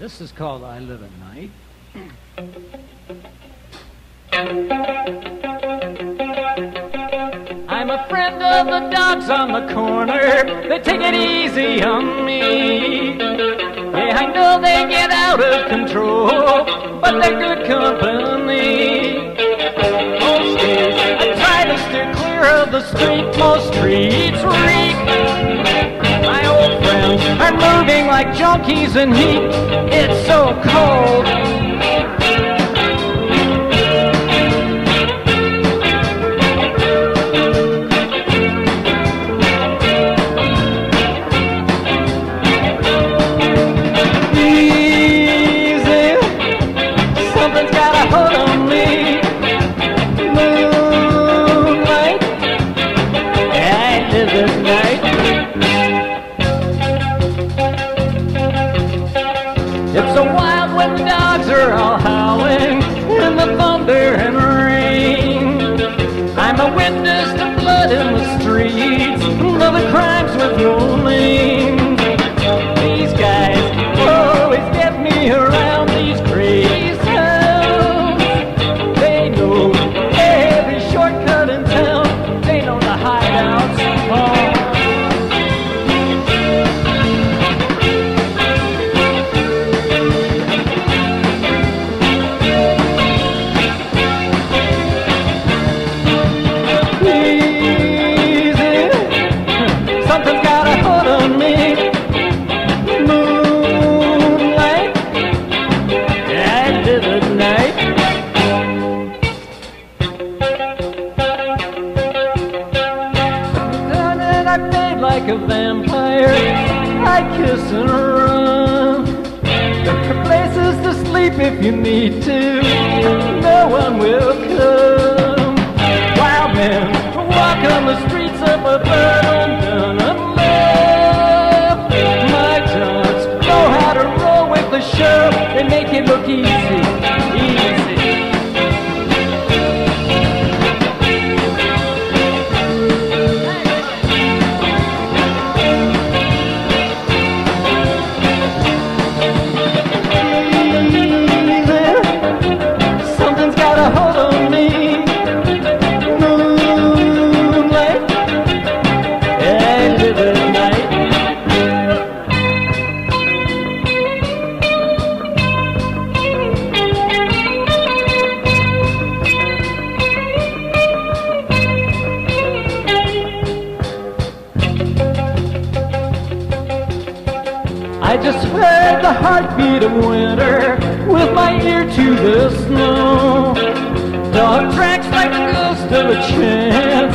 This is called I Live at Night. I'm a friend of the dogs on the corner. They take it easy on me. Yeah, I know they get out of control, but they're good company. Most days I try to steer clear of the street. Most streets reek. Moving like junkies in heat. It's so cold. It's so wild when the dogs are all howling in the thunder and rain. I'm a witness to blood in the streets, of the crimes with no like a vampire. I kiss and run. There are places to sleep if you need to. No one will come. Wild men walk on the streets of a blood undone unloved. My dogs know how to roll with the show. They make it look easy. I just heard the heartbeat of winter with my ear to the snow. Dog tracks like the ghost of a chance